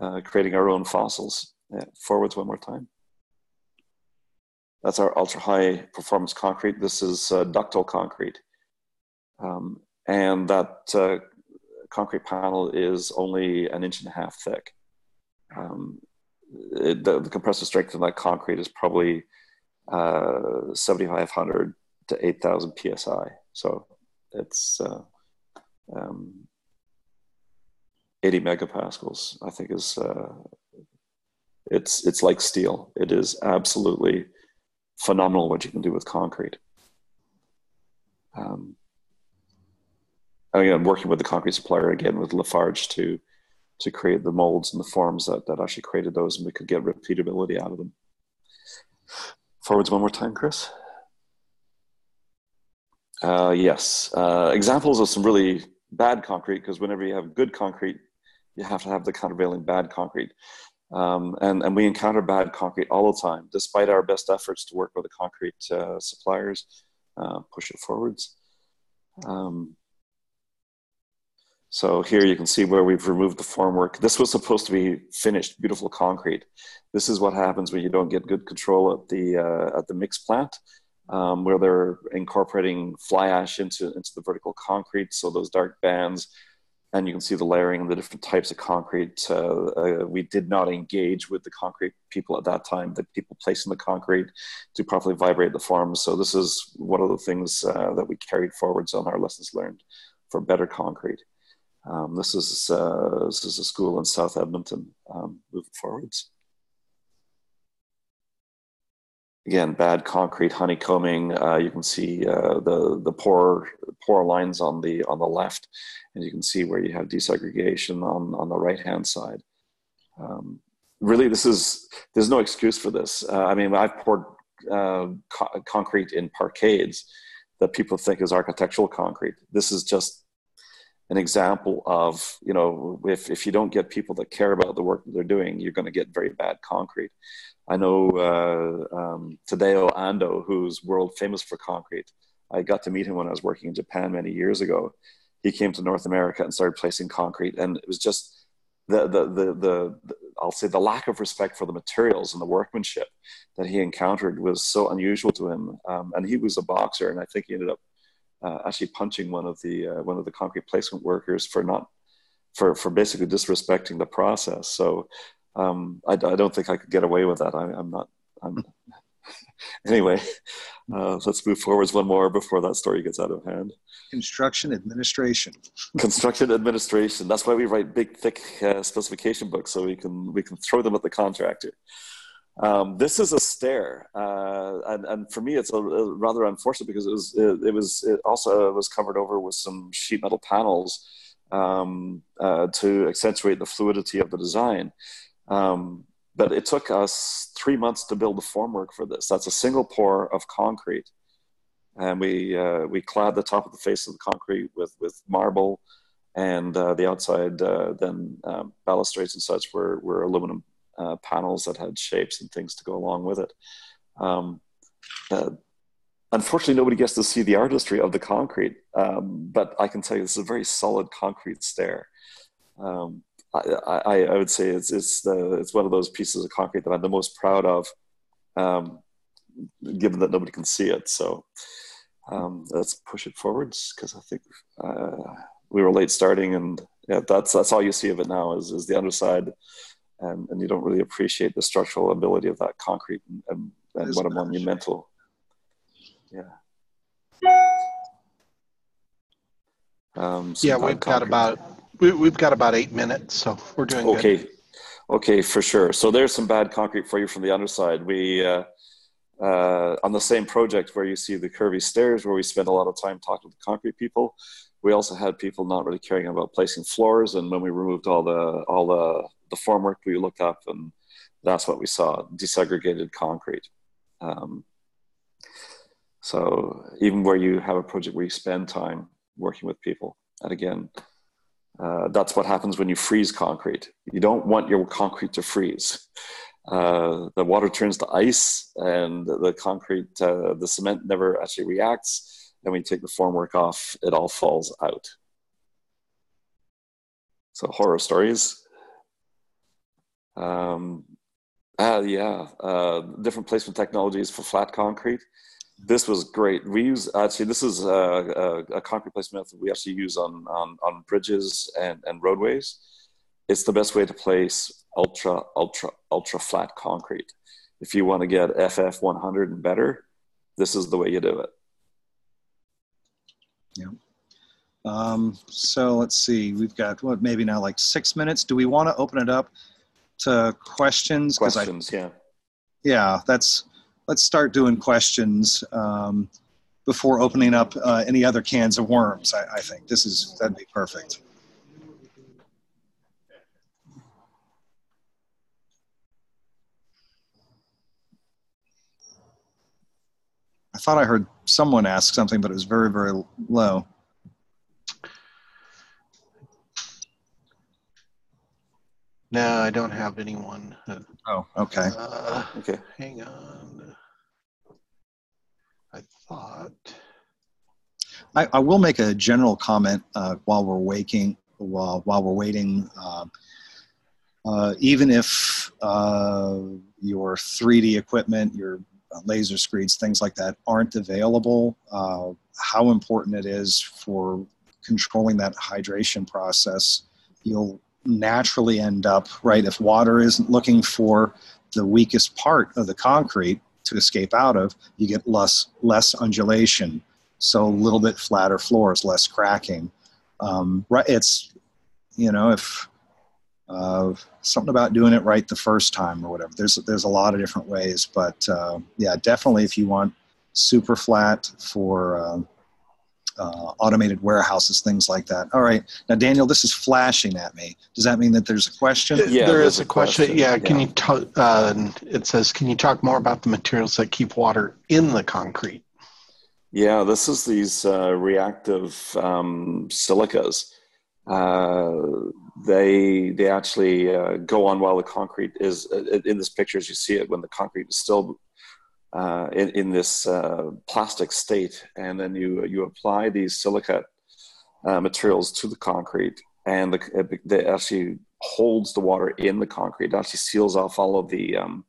uh, creating our own fossils. Yeah, forwards one more time. That's our ultra high performance concrete. This is uh, ductile concrete. Um, and that uh, concrete panel is only an inch and a half thick. Um, it, the, the, compressive strength of that concrete is probably uh, 7,500 to 8,000 psi. So it's uh, um, 80 megapascals, I think is, uh, it's, it's like steel. It is absolutely phenomenal what you can do with concrete. Um, again, working with the concrete supplier again with Lafarge to to create the molds and the forms that, that actually created those, and we could get repeatability out of them. Forwards one more time, Chris. Uh, yes, uh, examples of some really bad concrete because whenever you have good concrete, you have to have the countervailing bad concrete. Um, and, and we encounter bad concrete all the time, despite our best efforts to work with the concrete uh, suppliers, uh, push it forwards. Um, so here you can see where we've removed the formwork. This was supposed to be finished, beautiful concrete. This is what happens when you don't get good control at the uh, at the mix plant, um, where they're incorporating fly ash into into the vertical concrete. So those dark bands and you can see the layering and the different types of concrete. Uh, uh, we did not engage with the concrete people at that time, the people placing the concrete to properly vibrate the forms. So this is one of the things uh, that we carried forwards on our lessons learned for better concrete. Um, this is uh, this is a school in South Edmonton. Um, moving forwards. again, bad concrete honeycombing. Uh, you can see uh, the the pore pore lines on the on the left, and you can see where you have desegregation on on the right hand side. Um, really, this is there's no excuse for this. Uh, I mean, I've poured uh, co- concrete in parkades that people think is architectural concrete. This is just an example of you know if if you don't get people that care about the work that they're doing, you're going to get very bad concrete. I know uh, um, Tadao Ando, who's world famous for concrete. I got to meet him when I was working in Japan many years ago. He came to North America and started placing concrete, and it was just the, the, the, the, the I'll say the lack of respect for the materials and the workmanship that he encountered was so unusual to him. Um, and he was a boxer, and I think he ended up uh, actually punching one of the uh, one of the concrete placement workers for not for for basically disrespecting the process. So um, I, I, don't think I could get away with that. I, am not. I'm, [LAUGHS] anyway, uh, let's move forwards one more before that story gets out of hand. Construction administration. [LAUGHS] Construction administration. That's why we write big, thick uh, specification books so we can we can throw them at the contractor. Um, this is a stair, uh, and, and for me, it's a, a rather unfortunate because it was it, it, was it also was covered over with some sheet metal panels um, uh, to accentuate the fluidity of the design. Um, but it took us three months to build the formwork for this. That's a single pour of concrete, and we uh, we clad the top of the face of the concrete with with marble, and uh, the outside uh, then um, balustrades and such were were aluminum uh, panels that had shapes and things to go along with it. Um, uh, unfortunately, nobody gets to see the artistry of the concrete, um, but I can tell you this is a very solid concrete stair. Um, I, I, I, would say it's it's the it's one of those pieces of concrete that I'm the most proud of, um, given that nobody can see it. So um, let's push it forwards because I think uh, we were late starting, and yeah, that's that's all you see of it now is is the underside, and and you don't really appreciate the structural ability of that concrete and, and and what a monumental. Yeah. Um, yeah, we've got about we, have got about eight minutes, so we're doing okay. Good. Okay, for sure. So there's some bad concrete for you from the underside. We uh, uh, on the same project where you see the curvy stairs, where we spent a lot of time talking to the concrete people. We also had people not really caring about placing floors, and when we removed all the all the the formwork, we looked up, and that's what we saw: desegregated concrete. Um, so even where you have a project where you spend time working with people, and again, uh, that's what happens when you freeze concrete. You don't want your concrete to freeze. Uh, the water turns to ice, and the concrete, uh, the cement never actually reacts. And when you take the formwork off, it all falls out. So horror stories. Um, uh, yeah, uh, different placement technologies for flat concrete this was great. We use actually this is a, a, a, concrete placement method we actually use on on, on bridges and, and roadways. It's the best way to place ultra ultra ultra flat concrete. If you want to get FF 100 and better, this is the way you do it. Yeah. Um, so let's see. We've got what maybe now like six minutes. Do we want to open it up to questions? Questions, I, yeah. Yeah, that's let's start doing questions um, before opening up uh, any other cans of worms. I, I think this is that'd be perfect. I thought I heard someone ask something, but it was very, very low. No, I don't have anyone. Oh, okay. Uh, okay. Hang on. I thought. I, I will make a general comment uh, while we're waiting. While while we're waiting, uh, uh, even if uh, your 3D equipment, your laser screeds, things like that, aren't available, uh, how important it is for controlling that hydration process. You'll naturally end up right if water isn't looking for the weakest part of the concrete to escape out of, you get less less undulation, so a little bit flatter floors, less cracking. Um, right, it's you know if uh, something about doing it right the first time or whatever. There's there's a lot of different ways, but uh, yeah, definitely if you want super flat for uh, automated warehouses, things like that. All right. Now, Daniel, this is flashing at me. Does that mean that there's a question? Yeah, there is a question. question. Yeah, can you talk? Uh, it says, can you talk more about the materials that keep water in the concrete? Yeah, this is these uh, reactive um, silicas. Uh, they they actually uh, go on while the concrete is uh, in this picture as you see it when the concrete is still uh, in, in, this uh, plastic state, and then you you apply these silicate uh, materials to the concrete, and the, it, actually holds the water in the concrete. It actually seals off all of the um,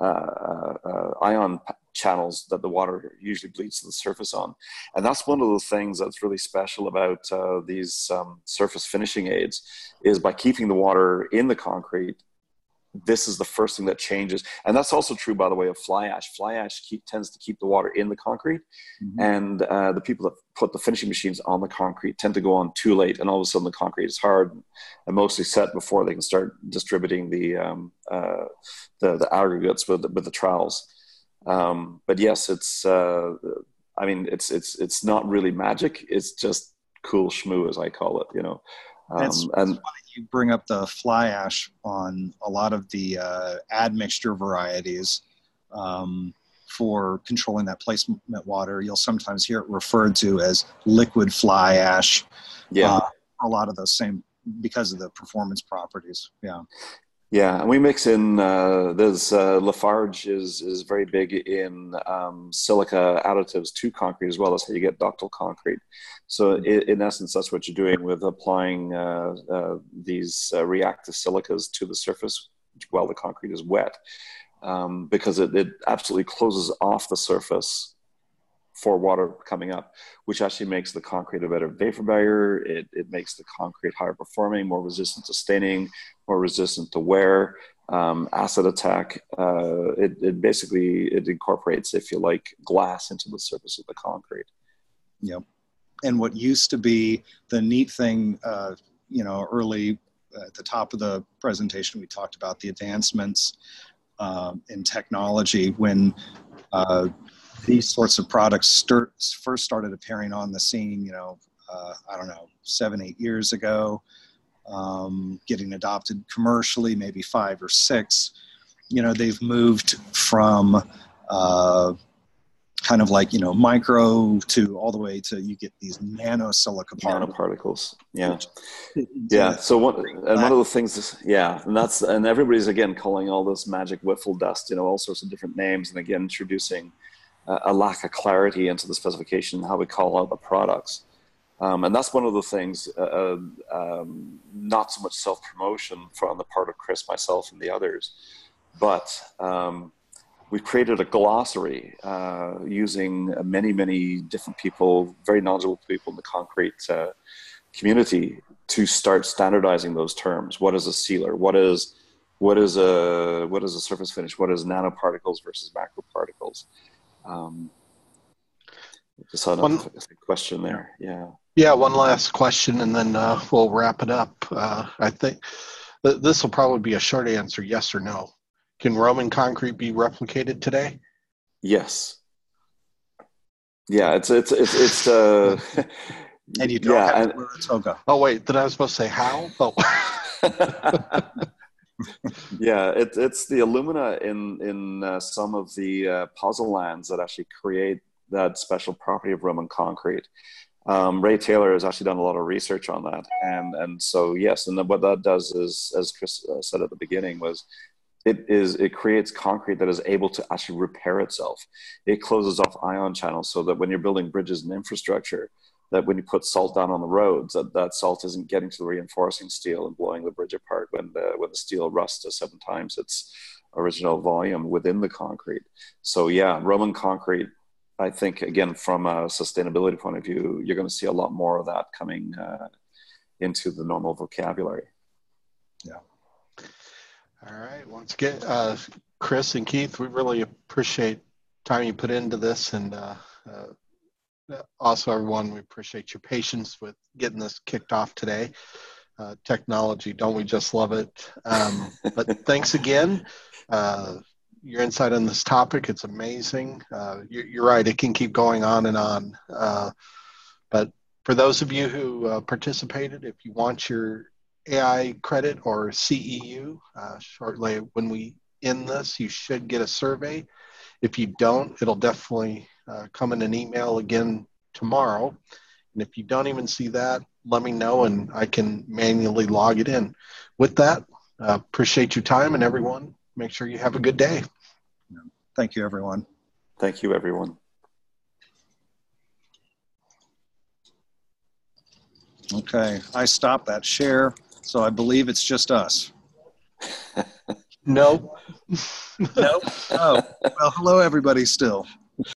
uh, uh, uh, ion channels that the water usually bleeds to the surface on, and that's one of the things that's really special about these um, surface finishing aids, is by keeping the water in the concrete this is the first thing that changes. And that's also true, by the way, of fly ash. Fly ash keep, tends to keep the water in the concrete. Mm-hmm. And uh, the people that put the finishing machines on the concrete tend to go on too late. And all of a sudden, the concrete is hard and mostly set before they can start distributing the, um, uh, the, the, aggregates with, with the trowels. Um, but yes, it's, uh, I mean, it's, it's, it's not really magic. It's just cool schmoo, as I call it, you know. Um, and you bring up the fly ash on a lot of the uh, admixture varieties um, for controlling that placement water. You'll sometimes hear it referred to as liquid fly ash. Yeah. Uh, a lot of those same because of the performance properties. Yeah. Yeah, and we mix in. Uh, there's uh, Lafarge is is very big in um, silica additives to concrete as well. as how you get ductile concrete. So in, in essence, that's what you're doing with applying uh, uh these uh, reactive silicas to the surface while the concrete is wet, um, because it, it absolutely closes off the surface for water coming up, which actually makes the concrete a better vapor barrier. It, it makes the concrete higher performing, more resistant to staining, more resistant to wear. um, acid attack. Uh, it, it basically it incorporates, if you like, glass into the surface of the concrete. Yep. And what used to be the neat thing, uh, you know, early at the top of the presentation, we talked about the advancements um, in technology when uh, these sorts of products start, first started appearing on the scene, you know, uh, I don't know, seven, eight years ago, um, getting adopted commercially, maybe five or six. You know, they've moved from uh, kind of like, you know, micro to all the way to you get these nano silica nanoparticles. Yeah. [LAUGHS] yeah. So one, and one of the things is, yeah, and that's, and everybody's again calling all this magic wiffle dust, you know, all sorts of different names and again introducing a lack of clarity into the specification, how we call out the products. Um, and that's one of the things, uh, uh, um, not so much self promotion on the part of Chris, myself, and the others, but um, we've created a glossary uh, using many, many different people, very knowledgeable people in the concrete uh, community to start standardizing those terms. What is a sealer? What is what is a what is a surface finish? What is nanoparticles versus macroparticles? Um, just had one, a question there. Yeah. Yeah. One last question, and then uh, we'll wrap it up. Uh, I think th- this will probably be a short answer: yes or no. Can Roman concrete be replicated today? Yes. Yeah, it's it's it's it's. Uh, [LAUGHS] and you don't yeah, have to wear a toga. Oh wait, did I was supposed to say how? Oh. [LAUGHS] yeah, it, it's the alumina in in uh, some of the uh, lands that actually create that special property of Roman concrete. Um, Ray Taylor has actually done a lot of research on that, and and so yes, and what that does is, as Chris uh, said at the beginning, was it is it creates concrete that is able to actually repair itself. It closes off ion channels so that when you're building bridges and infrastructure, that when you put salt down on the roads, that, that salt isn't getting to the reinforcing steel and blowing the bridge apart when the when the steel rusts to seven times its original volume within the concrete. So yeah, Roman concrete. I think again from a sustainability point of view, you're going to see a lot more of that coming uh, into the normal vocabulary. Yeah. All right. Once again, uh, Chris and Keith, we really appreciate time you put into this and. Uh, uh also, everyone, we appreciate your patience with getting this kicked off today. Uh, technology, don't we just love it? Um, but thanks again. Your insight on this topic, it's amazing. Uh, you're, you're, right, it can keep going on and on. Uh, but for those of you who uh, participated, if you want your AIA credit or CEU, uh, shortly when we end this, you should get a survey. If you don't, it'll definitely uh, come in an email again tomorrow. And if you don't even see that, let me know and I can manually log it in. With that, uh, appreciate your time and everyone. Make sure you have a good day. Thank you, everyone. Thank you, everyone. Okay, I stopped that share, so I believe it's just us. [LAUGHS] nope. nope. Oh, well, hello, everybody, still.